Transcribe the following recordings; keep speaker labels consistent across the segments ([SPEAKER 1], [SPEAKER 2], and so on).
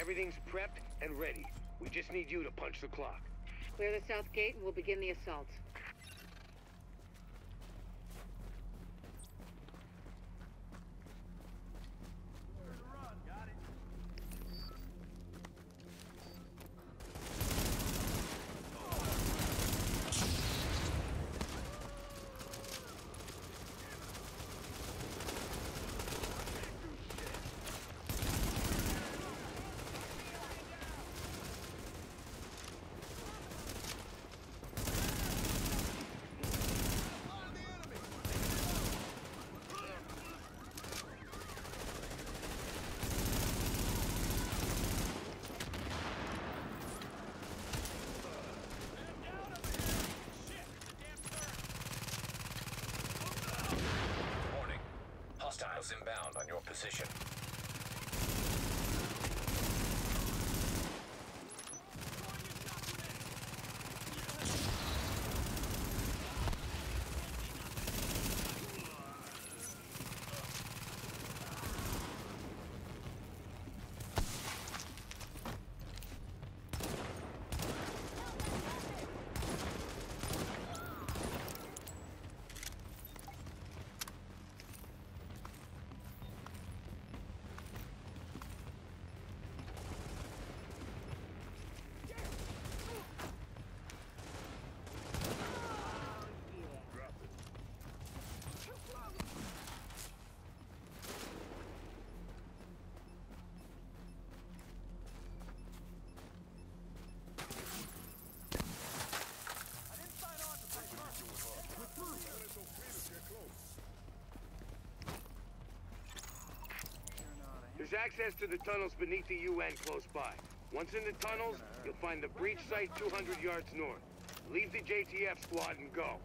[SPEAKER 1] Everything's prepped and ready. We just need you to punch the clock.
[SPEAKER 2] Clear the south gate and we'll begin the assault.
[SPEAKER 3] Hostiles inbound on your position.
[SPEAKER 1] There's access to the tunnels beneath the UN close by. Once in the tunnels, you'll find the breach site 200 yards north. Leave the JTF squad and go.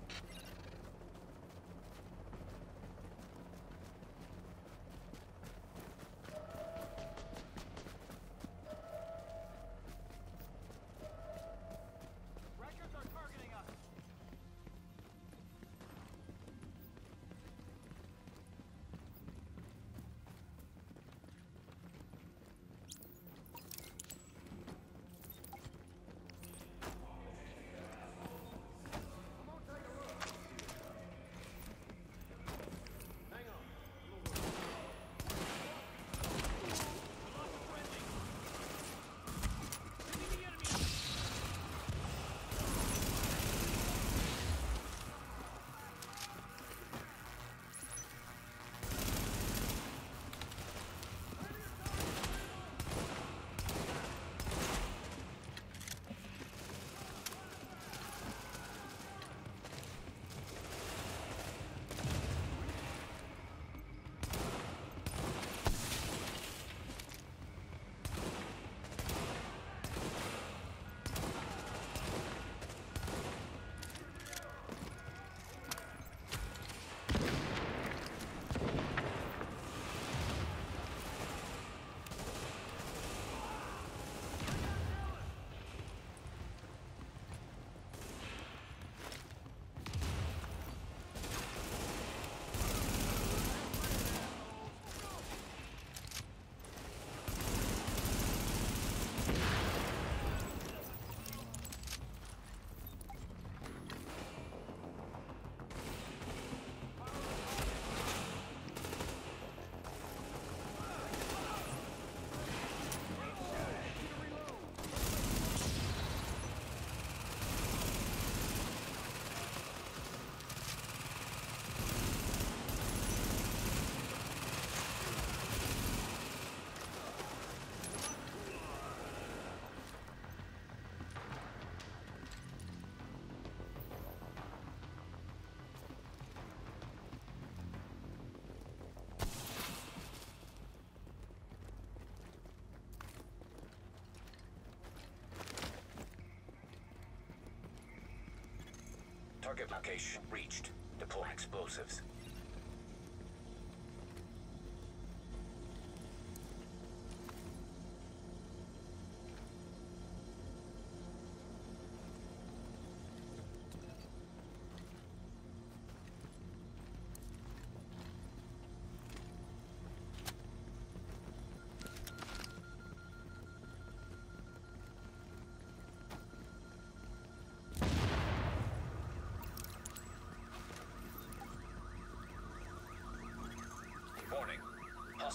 [SPEAKER 3] Target location reached. Deploy explosives.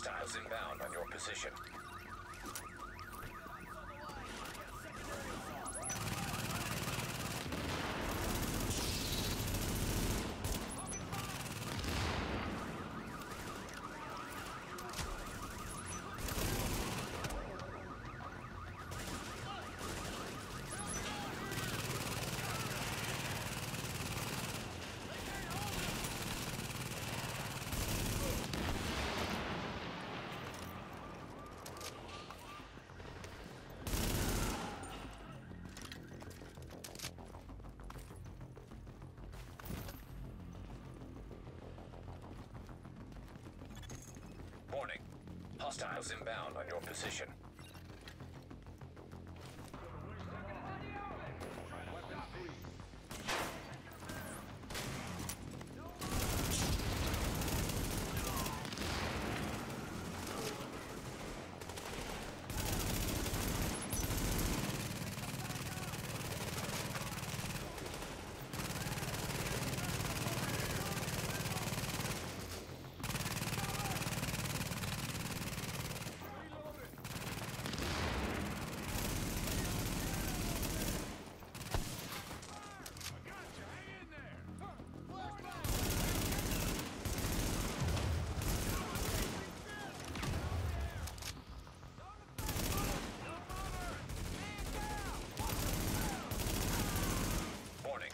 [SPEAKER 3] Hostiles inbound on your position. Hostiles inbound on your position. Warning.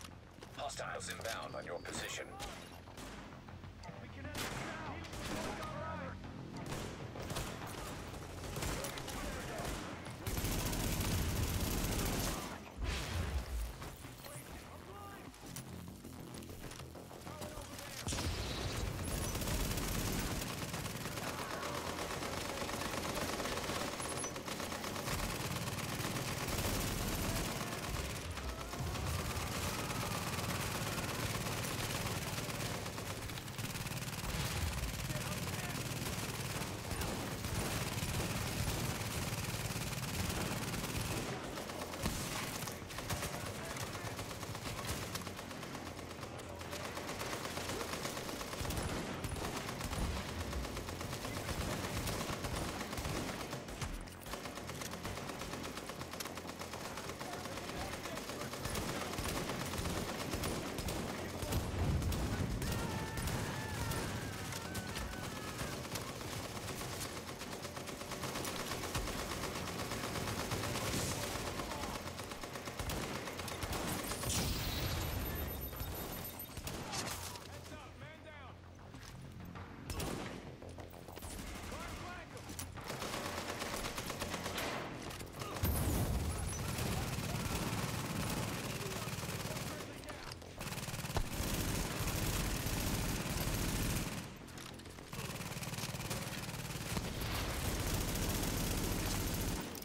[SPEAKER 3] Hostiles inbound on your position.
[SPEAKER 4] Heads up, man down. Guard flank 'em.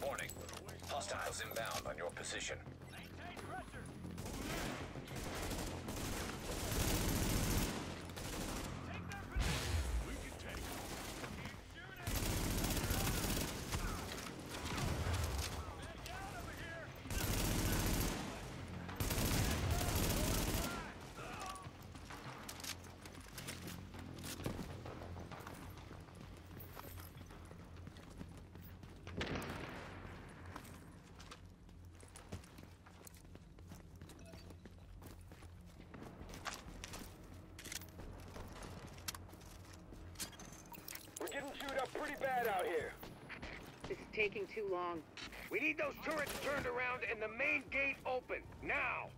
[SPEAKER 3] Warning. Hostiles inbound on your position.
[SPEAKER 4] Maintain pressure. Take their position. We can take 'em. Keep shooting. Man down over here.
[SPEAKER 1] We're getting chewed up pretty bad out here.
[SPEAKER 2] This is taking too long.
[SPEAKER 1] We need those turrets turned around and the main gate open. Now!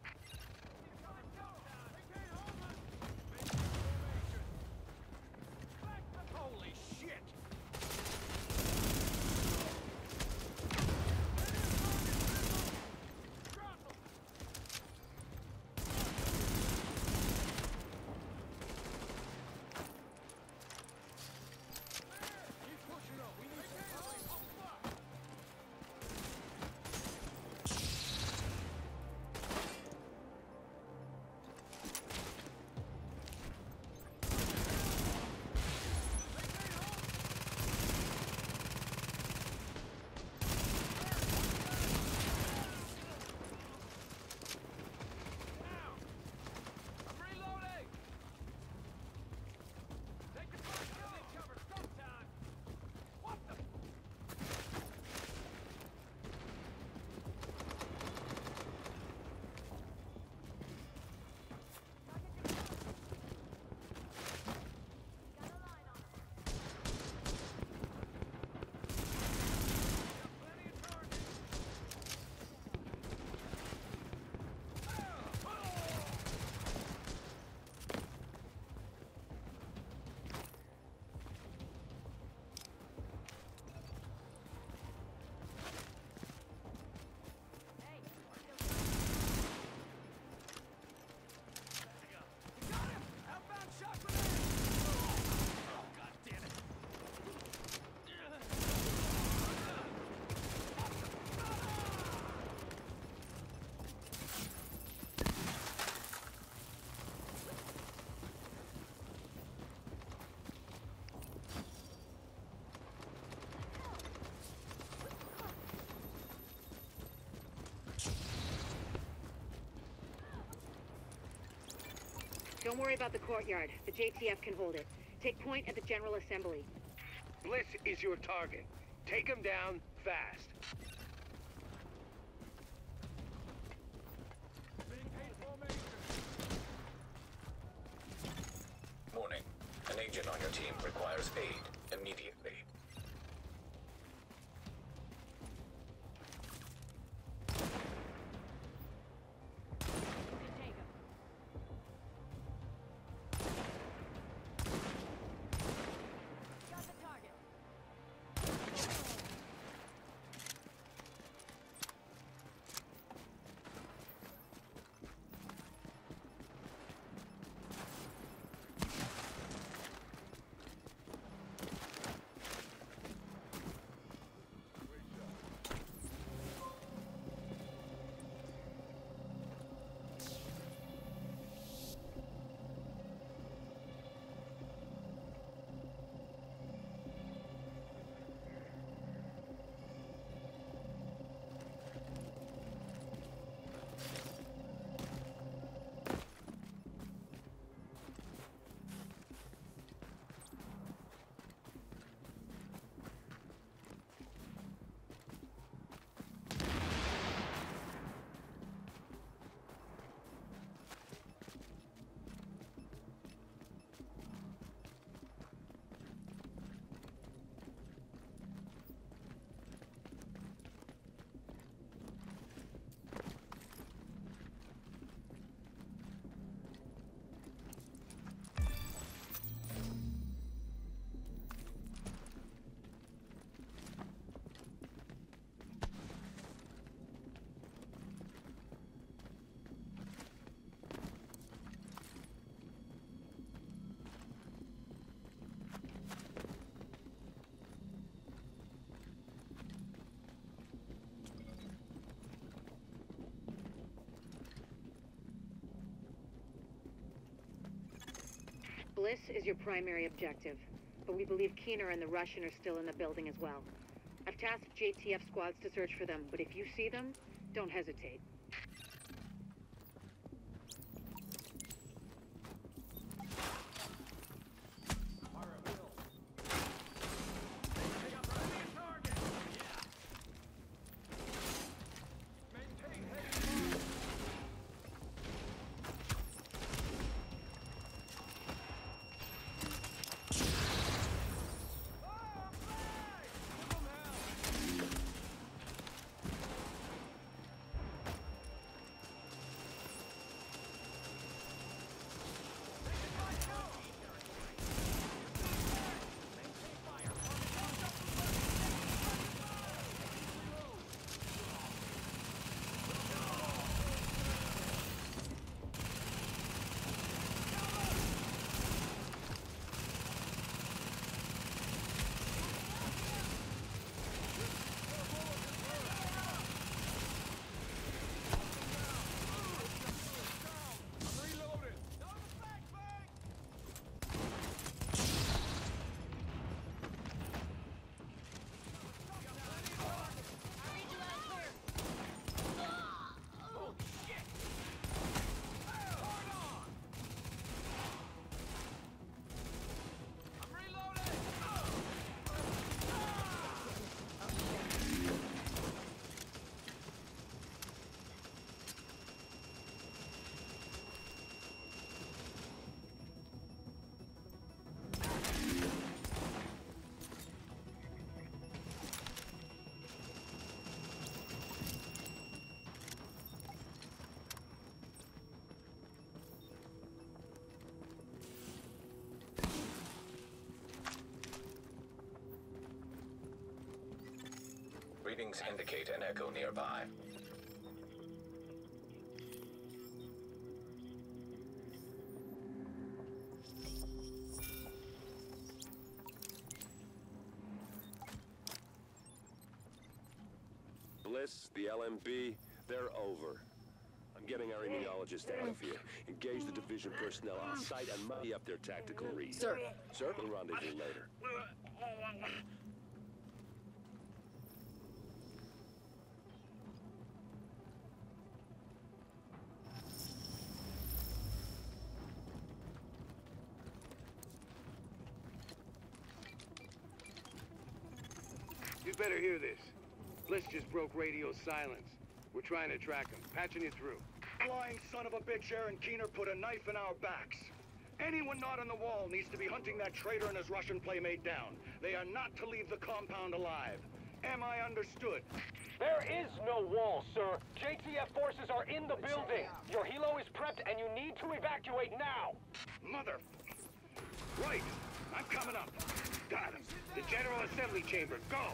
[SPEAKER 4] Don't worry about the courtyard. The JTF can hold it. Take point at the General Assembly.
[SPEAKER 1] Bliss is your target. Take him down fast.
[SPEAKER 4] Bliss is your primary objective, but we believe Keener and the Russian are still in the building as well. I've tasked JTF squads to search for them, but if you see them, don't hesitate.
[SPEAKER 3] Readings indicate an echo nearby.
[SPEAKER 5] Bliss, the LMB, they're over. I'm getting our immunologist out of here. Engage the division personnel on site and muddy up their tactical read.
[SPEAKER 6] Sir.
[SPEAKER 5] Sir, we'll rendezvous later.
[SPEAKER 1] you better hear this. Bliss just broke radio silence. We're trying to track him. Patching you through.
[SPEAKER 7] Flying son of a bitch Aaron Keener put a knife in our backs. Anyone not on the wall needs to be hunting that traitor and his Russian playmate down. They are not to leave the compound alive. Am I understood?
[SPEAKER 8] There is no wall, sir. JTF forces are in the building. Your helo is prepped and you need to evacuate now.
[SPEAKER 7] Mother... Right, I'm coming up. Got him.
[SPEAKER 1] The General Assembly Chamber. Go!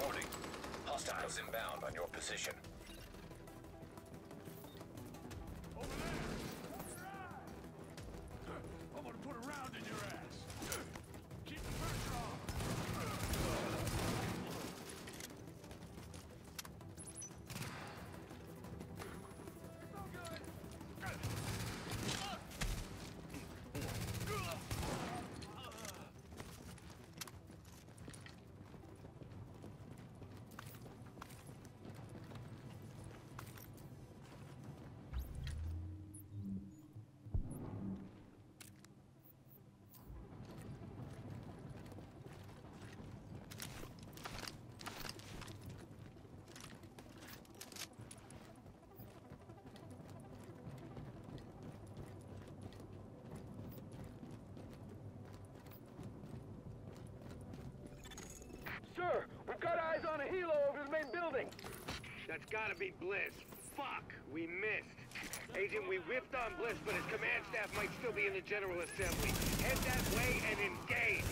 [SPEAKER 3] Warning. Hostiles inbound on your position.
[SPEAKER 1] That's gotta be Bliss. Fuck! We missed. Agent, we whiffed on Bliss, but his command staff might still be in the General Assembly. Head that way and engage!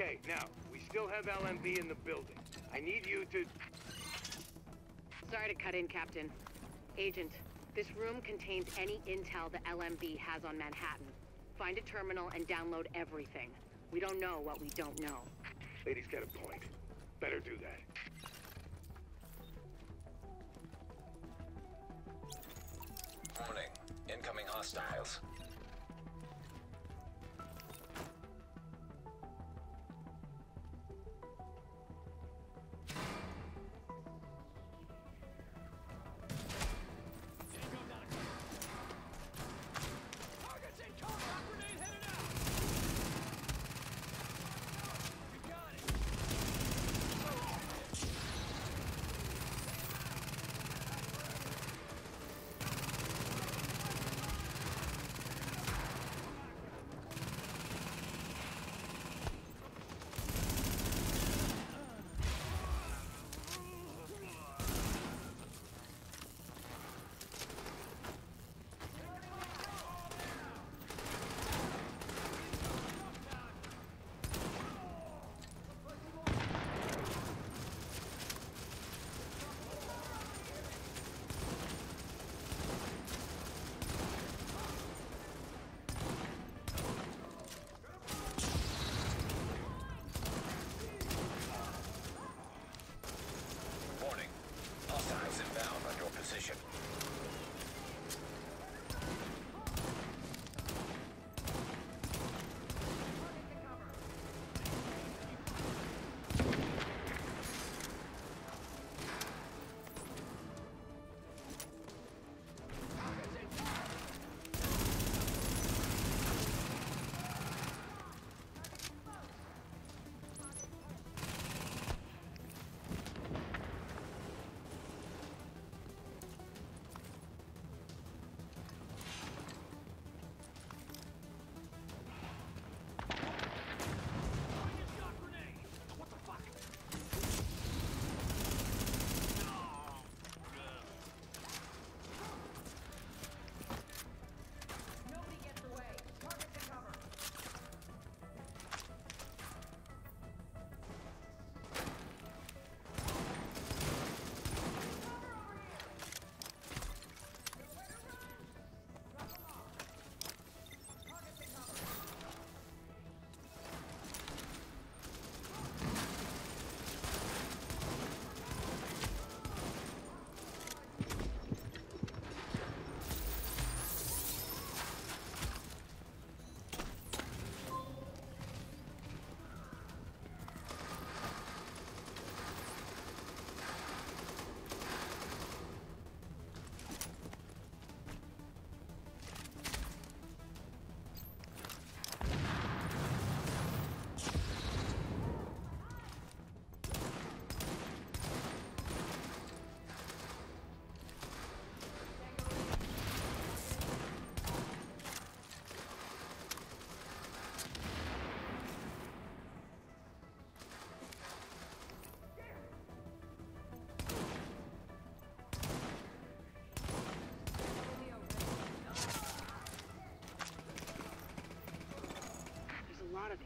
[SPEAKER 1] Okay, now, we still have LMB in the building. I need you to...
[SPEAKER 2] Sorry to cut in, Captain. Agent, this room contains any intel the LMB has on Manhattan. Find a terminal and download everything. We don't know what we don't know.
[SPEAKER 1] Lady's got a point. Better do that.
[SPEAKER 3] Warning. Incoming hostiles.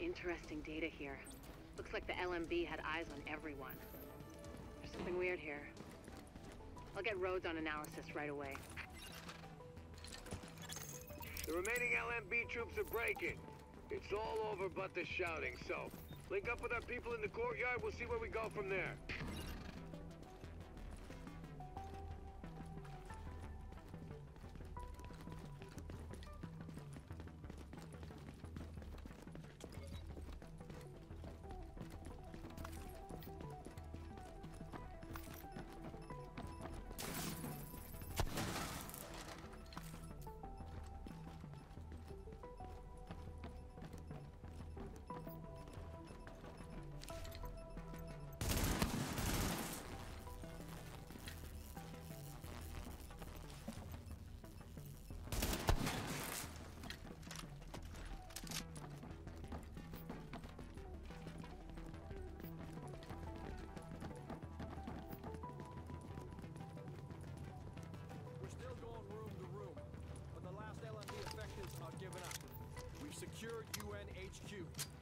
[SPEAKER 2] Interesting data here. Looks like the LMB had eyes on everyone. There's something weird here. I'll get Rhodes on analysis right away.
[SPEAKER 1] The remaining LMB troops are breaking. It's all over but the shouting, so... Link up with our people in the courtyard, we'll see where we go from there.
[SPEAKER 4] But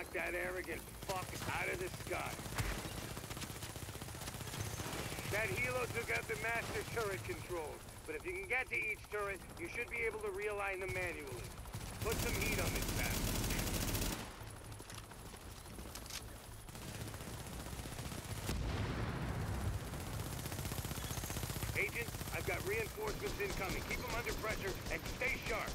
[SPEAKER 1] Knock that arrogant fuck out of the sky. That helo took out the master turret controls, but if you can get to each turret, you should be able to realign them manually. Put some heat on this bastard. Agent, I've got reinforcements incoming. Keep them under pressure and stay sharp.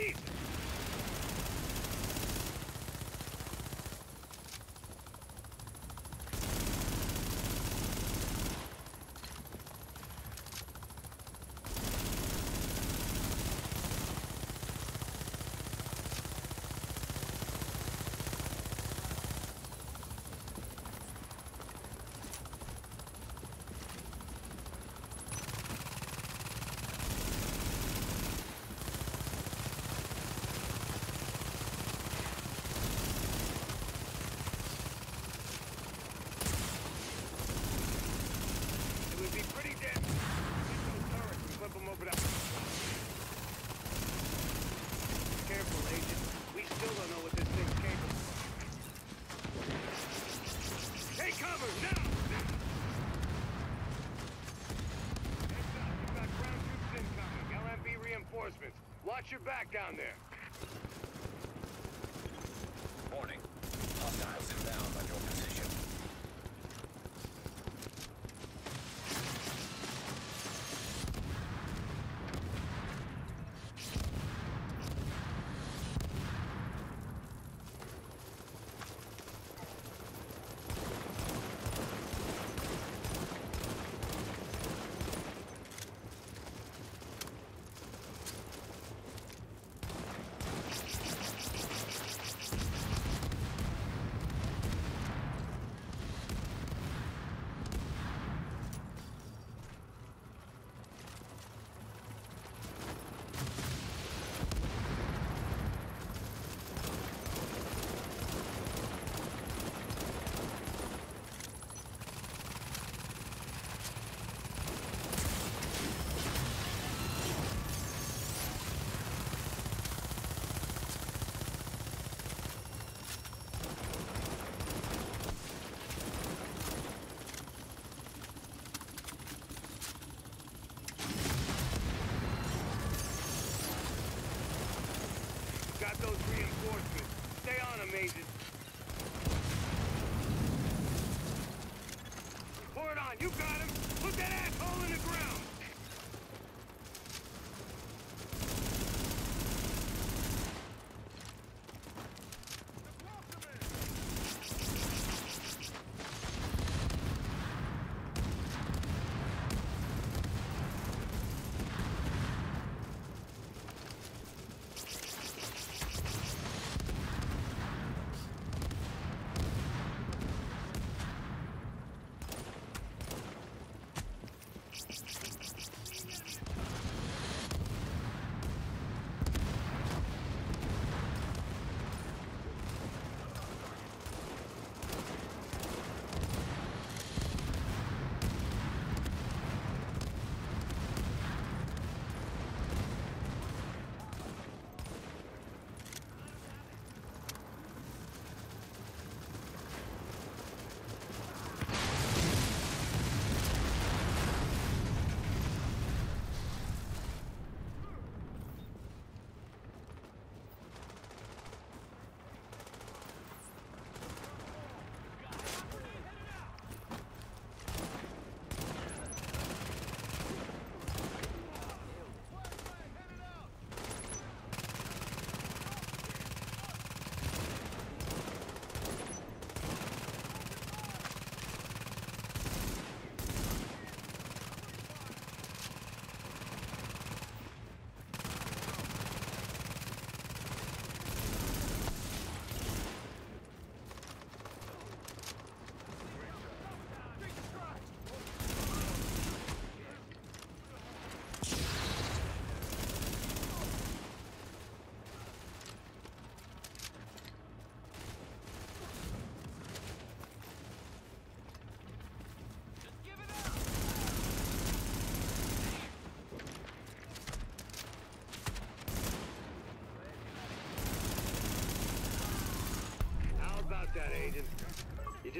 [SPEAKER 1] Jesus! It would be pretty dead. Take those turrets and flip them over to... Careful, Agent. We still don't know what this thing's capable of. Take cover, now! Now! Heads up, we've got ground troops incoming. LMB reinforcements. Watch your back down there.
[SPEAKER 3] Warning. Hostiles inbound on your position.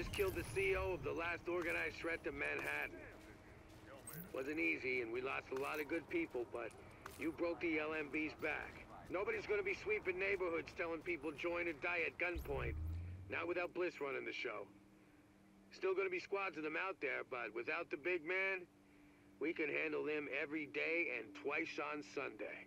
[SPEAKER 1] Just killed the CEO of the last organized threat to Manhattan. Wasn't easy, and we lost a lot of good people, but you broke the LMB's back. Nobody's gonna be sweeping neighborhoods telling people join or die at gunpoint. Not without Bliss running the show. Still gonna be squads of them out there, but without the big man, we can handle them every day and twice on Sunday.